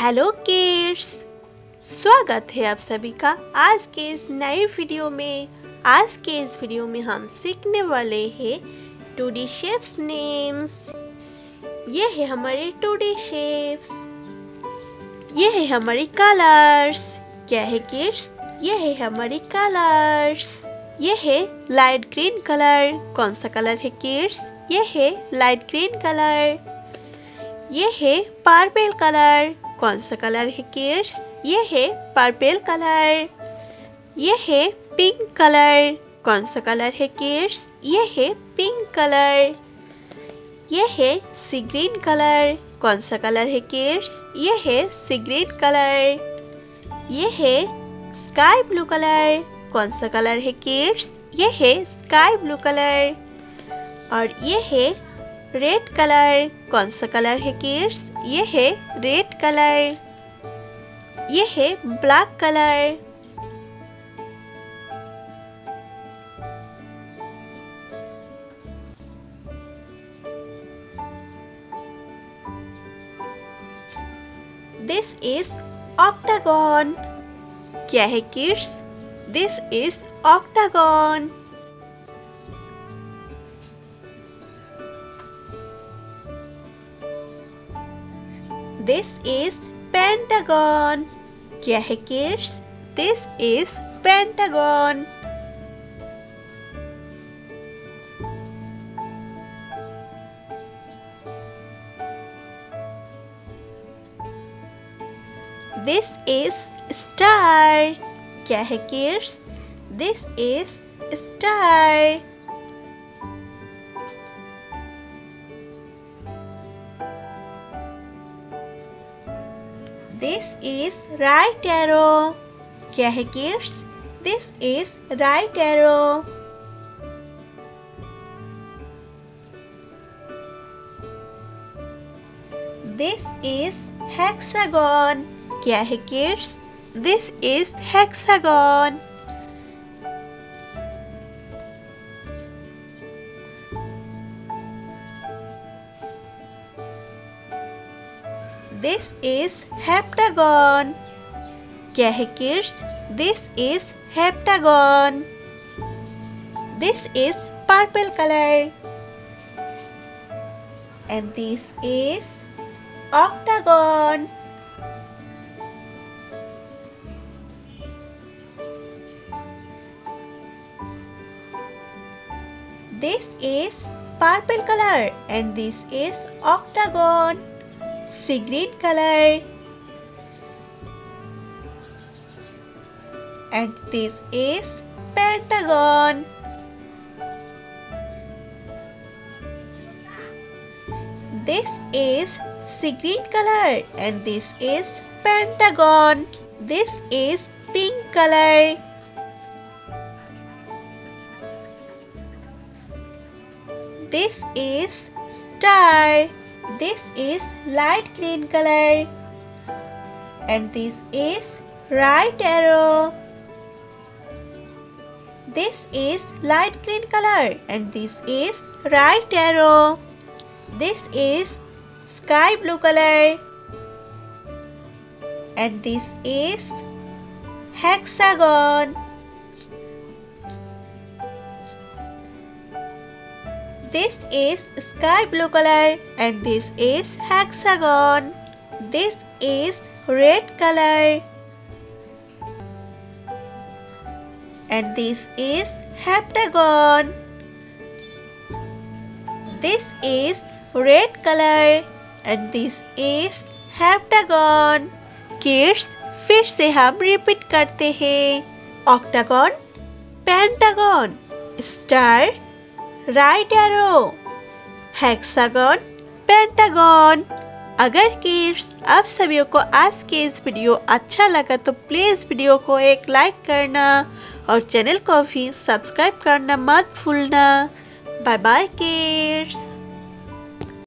Hello kids, स्वागत है आप सभी का आज के इस नए वीडियो में। आज के इस वीडियो में हम सीखने वाले हैं टू डी शेप्स नेम्स। ये है हमारे टू डी शेप्स। ये है हमारी कलर्स। क्या है किड्स? ये है हमारी कलर्स। ये है लाइट ग्रीन कलर। कौन सा कलर है किड्स? ये है लाइट ग्रीन कलर। ये है पर्पल कलर। कौन सा कलर है किड्स? ये है पर्पल कलर। ये है पिंक कलर। कौन सा कलर है किड्स? ये है पिंक कलर। ये है सी ग्रीन कलर। कौन सा कलर है किड्स? ये है सी ग्रीन कलर। ये है स्काई ब्लू कलर। कौन सा कलर है किड्स? ये है स्काई ब्लू कलर। और ये है रेड कलर। कौन सा कलर है किड्स? ये है रेड कलर। ये है black colour. This is octagon क्या है kids this is octagon This is Pentagon. Kya hai kids? This is Pentagon. This is star. Kya hai kids? This is star. This is right arrow. क्या है kids? This is right arrow. This is hexagon. क्या है kids? This is hexagon. This is heptagon. Kya hai kids? This is heptagon. This is purple color. And this is octagon. This is purple color and this is octagon sea green color. And this is pentagon. This is sea green color and this is pentagon. This is pink color. This is star this is light green color and this is right arrow. This is light green color and this is right arrow. This is sky blue color and this is hexagon. This is sky blue color and this is hexagon. This is red color. And this is heptagon. This is red color and this is heptagon. Kids, फिर से हम repeat करते हैं octagon pentagon star right arrow hexagon pentagon अगर kids आप सभी को आज के इस वीडियो अच्छा लगा तो प्लीज़ वीडियो को एक लाइक करना और चैनल को भी सब्सक्राइब करना मत भूलना। Bye by Keats